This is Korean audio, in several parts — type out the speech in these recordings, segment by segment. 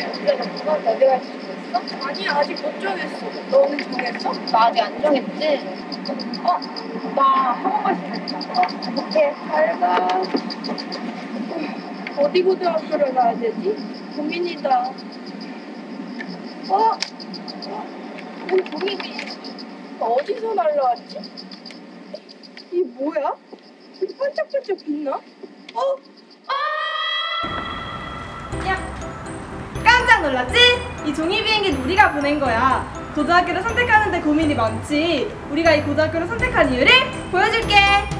정했어? 어디 갈지 정했어? 아니 아직 못 정했어. 너는 정했어? 나 아직 안 정했지? 어? 나갈 시간이다. 오케이, 잘 가. 어디 고등학교를 가야 되지? 고민이다. 어? 어? 이 종이비 어디서 날라왔지? 이 뭐야? 이 반짝반짝 빛나? 어? 놀랐지? 이 종이 비행기는 우리가 보낸 거야. 고등학교를 선택하는데 고민이 많지. 우리가 이 고등학교를 선택한 이유를 보여줄게.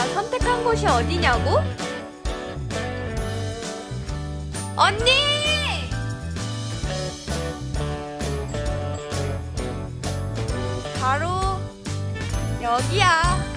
가는 곳이 어디냐고? 언니! 바로 여기야.